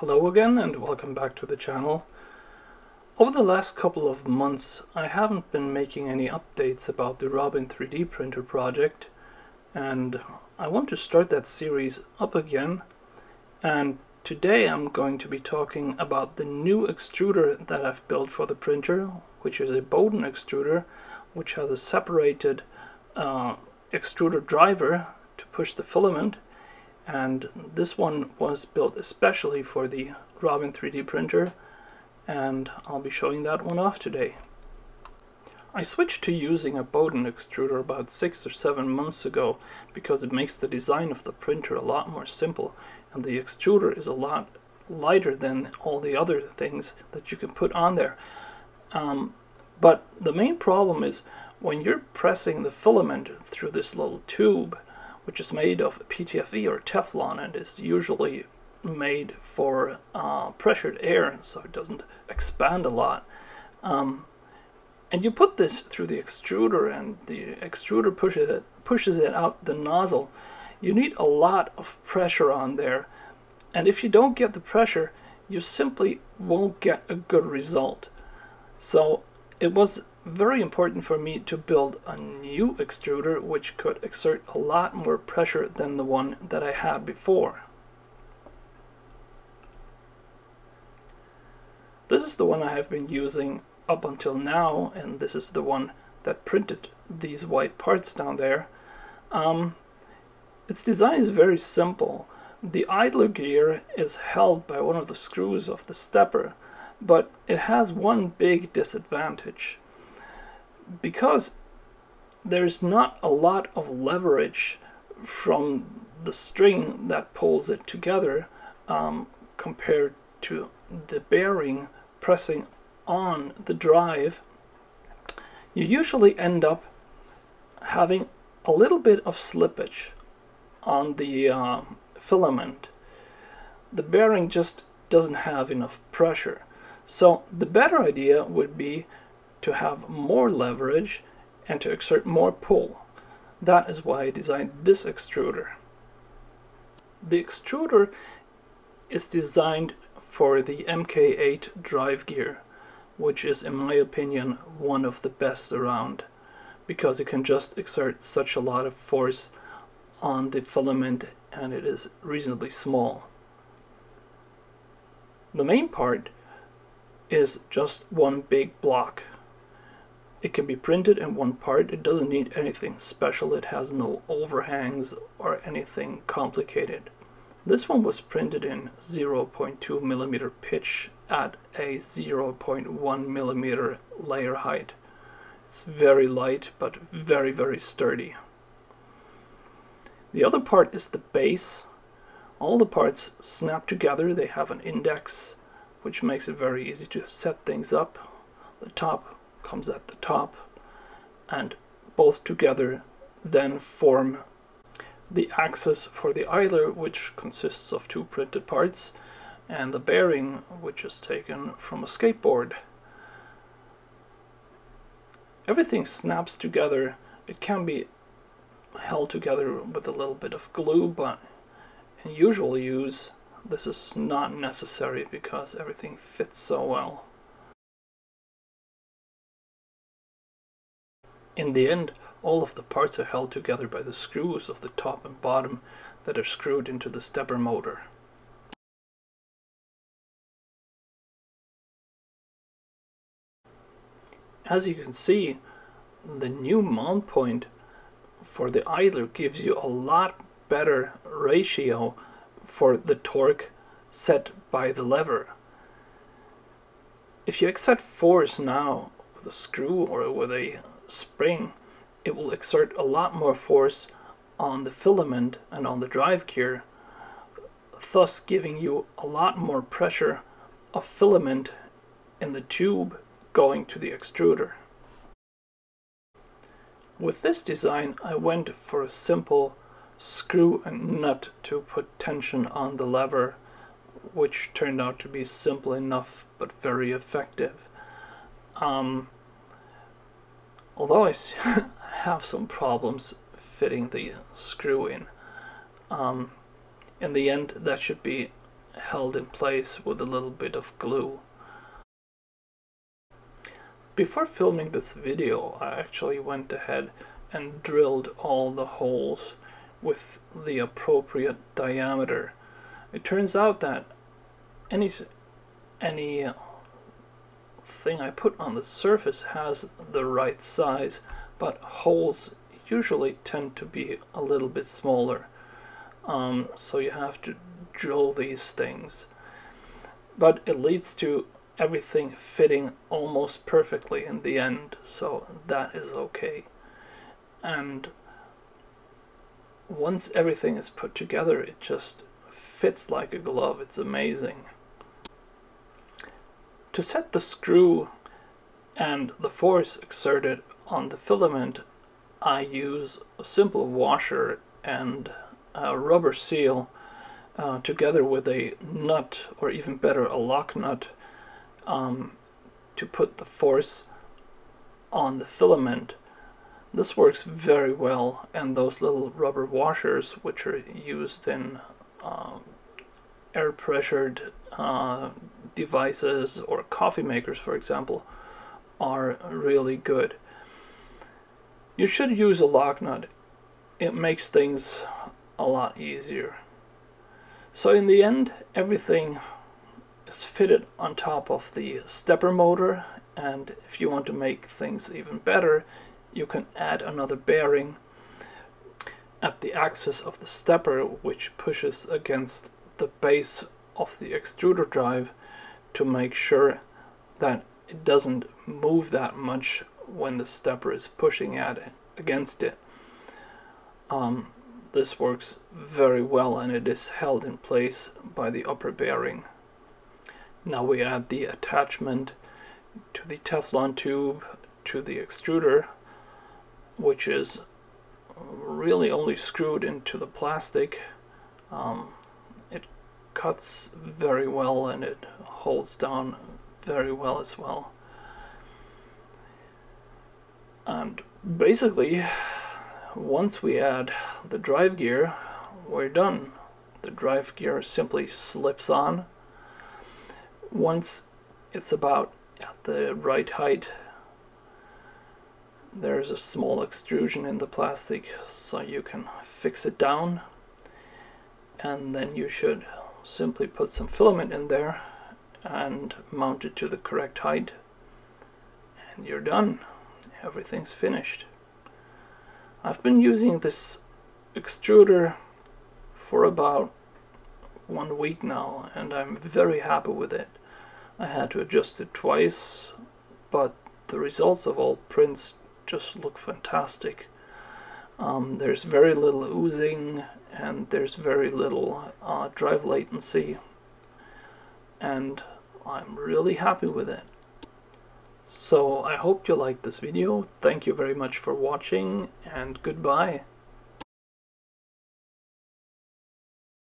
Hello again and welcome back to the channel. Over the last couple of months I haven't been making any updates about the Robin 3D printer project and I want to start that series up again and today I'm going to be talking about the new extruder that I've built for the printer which is a Bowden extruder which has a separated uh, extruder driver to push the filament and this one was built especially for the Robin 3D printer and I'll be showing that one off today. I switched to using a Bowden extruder about six or seven months ago because it makes the design of the printer a lot more simple and the extruder is a lot lighter than all the other things that you can put on there. Um, but the main problem is when you're pressing the filament through this little tube which is made of PTFE or Teflon and is usually made for uh, pressured air so it doesn't expand a lot. Um, and you put this through the extruder and the extruder pushes it, pushes it out the nozzle. You need a lot of pressure on there and if you don't get the pressure you simply won't get a good result. So it was very important for me to build a new extruder which could exert a lot more pressure than the one that I had before. This is the one I have been using up until now and this is the one that printed these white parts down there. Um, its design is very simple. The idler gear is held by one of the screws of the stepper but it has one big disadvantage because there's not a lot of leverage from the string that pulls it together um, compared to the bearing pressing on the drive, you usually end up having a little bit of slippage on the uh, filament. The bearing just doesn't have enough pressure. So the better idea would be to have more leverage and to exert more pull. That is why I designed this extruder. The extruder is designed for the MK8 drive gear, which is in my opinion one of the best around because it can just exert such a lot of force on the filament and it is reasonably small. The main part is just one big block it can be printed in one part. It doesn't need anything special. It has no overhangs or anything complicated. This one was printed in 0.2 millimeter pitch at a 0.1 millimeter layer height. It's very light but very very sturdy. The other part is the base. All the parts snap together. They have an index which makes it very easy to set things up. The top comes at the top and both together then form the axis for the idler which consists of two printed parts and the bearing which is taken from a skateboard. Everything snaps together. It can be held together with a little bit of glue but in usual use this is not necessary because everything fits so well. In the end, all of the parts are held together by the screws of the top and bottom that are screwed into the stepper motor. As you can see, the new mount point for the idler gives you a lot better ratio for the torque set by the lever. If you exert force now with a screw or with a spring, it will exert a lot more force on the filament and on the drive gear, thus giving you a lot more pressure of filament in the tube going to the extruder. With this design I went for a simple screw and nut to put tension on the lever which turned out to be simple enough but very effective. Um, although I have some problems fitting the screw in. Um, in the end, that should be held in place with a little bit of glue. Before filming this video I actually went ahead and drilled all the holes with the appropriate diameter. It turns out that any any thing I put on the surface has the right size, but holes usually tend to be a little bit smaller. Um, so you have to drill these things. But it leads to everything fitting almost perfectly in the end, so that is okay. And once everything is put together, it just fits like a glove. It's amazing. To set the screw and the force exerted on the filament, I use a simple washer and a rubber seal uh, together with a nut, or even better, a lock nut, um, to put the force on the filament. This works very well, and those little rubber washers, which are used in uh, air pressured uh, devices or coffee makers, for example, are really good. You should use a lock nut. It makes things a lot easier. So in the end, everything is fitted on top of the stepper motor and if you want to make things even better, you can add another bearing at the axis of the stepper which pushes against the base of the extruder drive to make sure that it doesn't move that much when the stepper is pushing at it, against it. Um, this works very well and it is held in place by the upper bearing. Now we add the attachment to the Teflon tube to the extruder which is really only screwed into the plastic. Um, cuts very well and it holds down very well as well. And basically, once we add the drive gear, we're done. The drive gear simply slips on. Once it's about at the right height, there's a small extrusion in the plastic so you can fix it down and then you should simply put some filament in there and mount it to the correct height and you're done. Everything's finished. I've been using this extruder for about one week now and I'm very happy with it. I had to adjust it twice but the results of all prints just look fantastic. Um, there's very little oozing and there's very little uh, drive latency and I'm really happy with it. So I hope you liked this video, thank you very much for watching and goodbye.